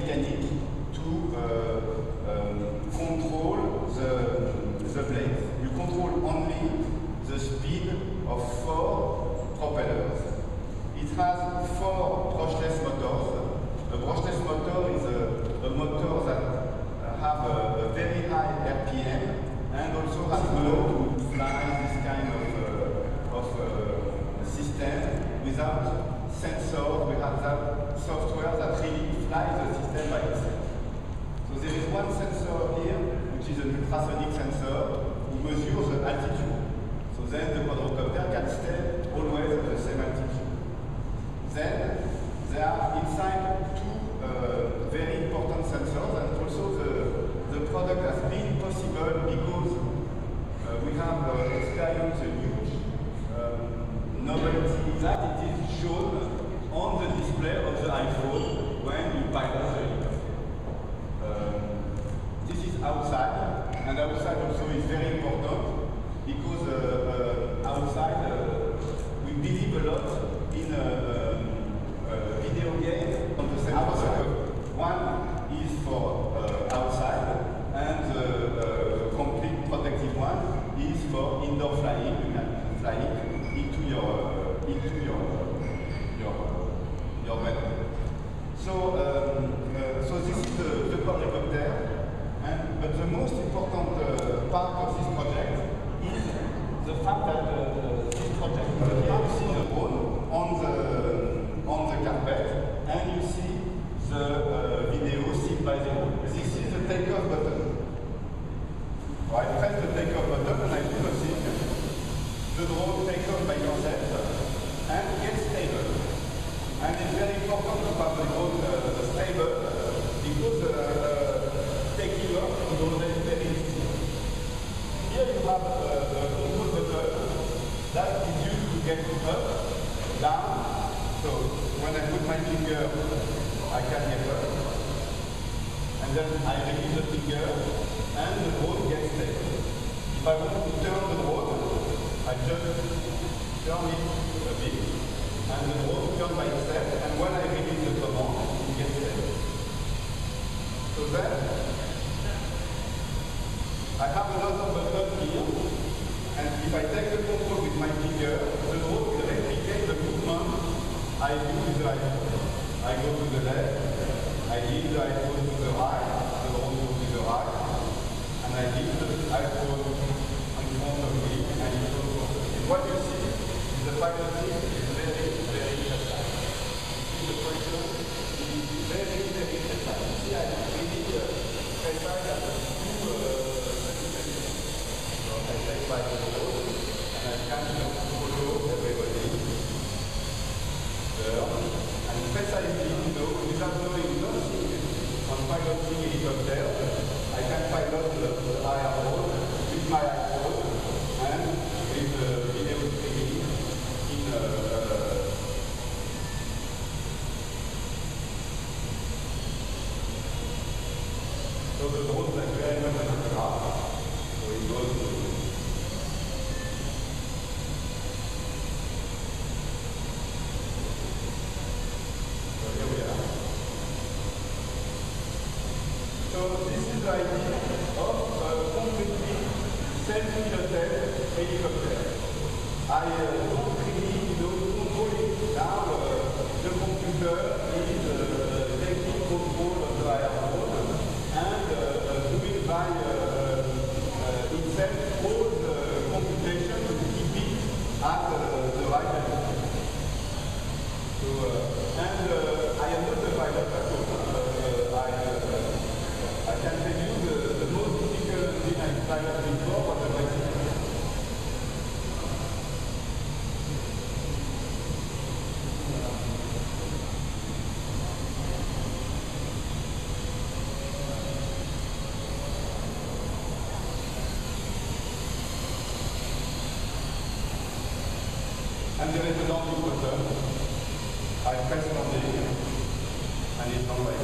to um, control the, the blade. You control only the speed of four propellers. It has four brushless motors. A brushless motor is a, a motor that uh, have a, a very high RPM and also has low is an ultrasonic sensor, who measures the altitude. So then the quadrocopter can stay always at the same altitude. Then there are inside two uh, very important sensors and also the, the product has been possible because uh, we have uh, experienced a huge one is for indoor flying. You can fly it into your into your your your bed. So um, uh, so this is the, the quadricopter. And, but the most important uh, part of this project is the fact that uh, this project, here you see the drone on the, on the carpet, and you see the uh, video seen by the drone. This is the takeoff button. So I press the takeoff button and I do nothing. The drone takes off by yourself and gets stable. And it's very important to have the drone uh, stable because uh, taking off is always very easy. Here you have uh, the control button that is used to get up, down. So when I put my finger, I can get up. And then I release the finger and the drone gets stable. If I want to turn the drone, I just turn it a bit and the by itself and when I release the command, it gets. So then I have another button here, and if I take the control with my finger, the drone will replicate the movement I do the iPhone. I go to the left, I lead the iPhone hotel. So this is the idea of a completely self-piloted helicopter. I uh, don't really you know, control it now. Uh, the computer is uh, taking control of the airport and uh, doing by uh, itself all the computation to keep it at the right altitude. So, and uh, I am not a pilot at all. Uh, I, uh, I can tell you the, the most difficult thing I piloted before was a bicycle. And there is a landing button. I press landing and it's on like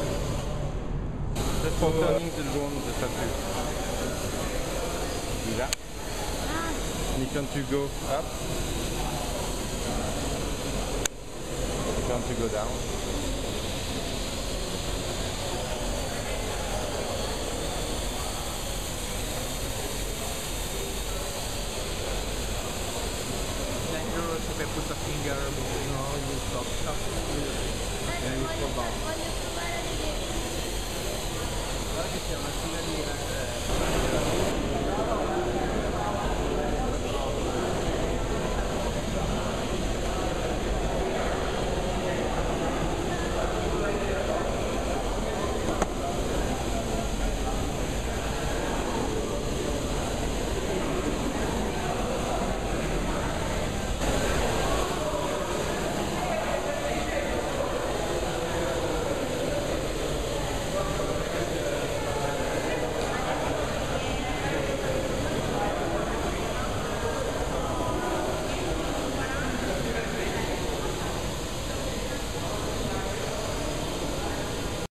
Just for turning the drone, the statue. Là. And quand tu go up, quand tu go down. dangerous if I put a finger, you know, you stop, stop, and you fall down. Guarda che c'è una fila di...